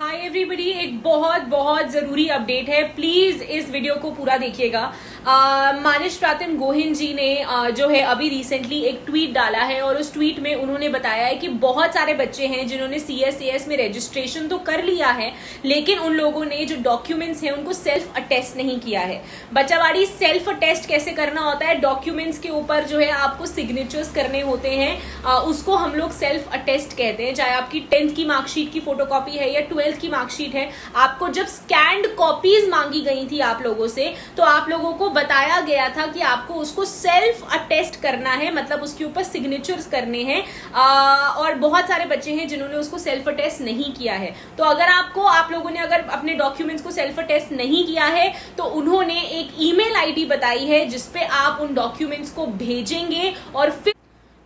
हाय everybody एक बहुत बहुत ज़रूरी अपडेट है। प्लीज़ इस वीडियो को पूरा देखिएगा। मानिश प्रातिम गोहिन जी ने आ, जो है अभी रिसेंटली एक ट्वीट डाला है और उस ट्वीट में उन्होंने बताया है कि बहुत सारे बच्चे हैं जिन्होंने सी एस एस में रजिस्ट्रेशन तो कर लिया है लेकिन उन लोगों ने जो डॉक्यूमेंट्स हैं उनको सेल्फ अटेस्ट नहीं किया है। बच्चावाड़ी सेल्फ अटेस्ट कैसे करना होता है? डॉक्यूमेंट्स के ऊपर जो है आपको सिग्नेचर्स करने होते हैं आ, उसको हम लोग सेल्फ अटेस्ट कहते हैं। चाहे आपकी टेंथ की मार्कशीट की फोटोकॉपी है या ट्वेल्थ की मार्कशीट है आपको जब स्कैंड कॉपीज मांगी गई थी आप लोगों से तो आप लोगों को बताया गया था कि आपको उसको सेल्फ अटेस्ट करना है मतलब उसके ऊपर सिग्नेचर्स करने हैं। और बहुत सारे बच्चे हैं जिन्होंने उसको सेल्फ अटेस्ट नहीं किया है। तो अगर आपको, आप लोगों ने अगर अपने डॉक्यूमेंट्स को सेल्फ अटेस्ट नहीं किया है तो उन्होंने एक ईमेल आईडी बताई है, जिसपे आप उन डॉक्यूमेंट्स को भेजेंगे और फिर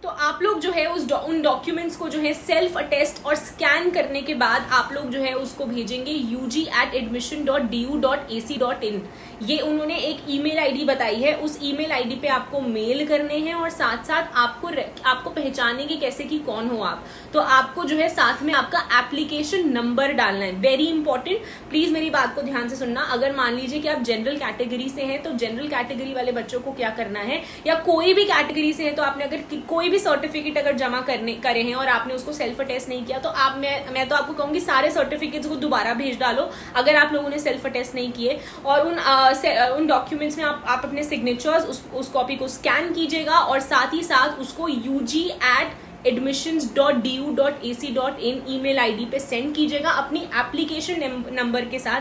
तो आप लोग जो है उस उन डॉक्यूमेंट्स को जो है सेल्फ अटेस्ट और स्कैन करने के बाद आप लोग जो है उसको भेजेंगे UG at admission dot D U dot A C dot in ये उन्होंने एक ईमेल आईडी बताई है। उस ईमेल आईडी पे आपको मेल करने हैं और साथ साथ आपको आपको पहचानेंगे कैसे कि कौन हो आप। तो आपको जो है साथ में आपका एप्लीकेशन नंबर डालना है। वेरी इंपॉर्टेंट प्लीज़ मेरी बात को ध्यान से सुनना। अगर मान लीजिए कि आप जनरल कैटेगरी से हैं तो जनरल कैटेगरी वाले बच्चों को क्या करना है? या कोई भी कैटेगरी से है तो आपने अगर कोई भी सर्टिफिकेट अगर जमा करने करे हैं और आपने उसको सेल्फ अटेस्ट नहीं किया तो आप मैं मैं तो आपको कहूँगी सारे सर्टिफिकेट्स को दोबारा भेज डालो अगर आप लोगों ने सेल्फ अटेस्ट नहीं किए। और उन आ, उन डॉक्यूमेंट्स में आप, आप अपने सिग्नेचर्स उस, उस कॉपी को स्कैन कीजिएगा और साथ ही साथ उसको UG at admissions dot D U dot A C dot in e mail I D पे सेंड कीजिएगा अपनी एप्लीकेशन नंबर के साथ।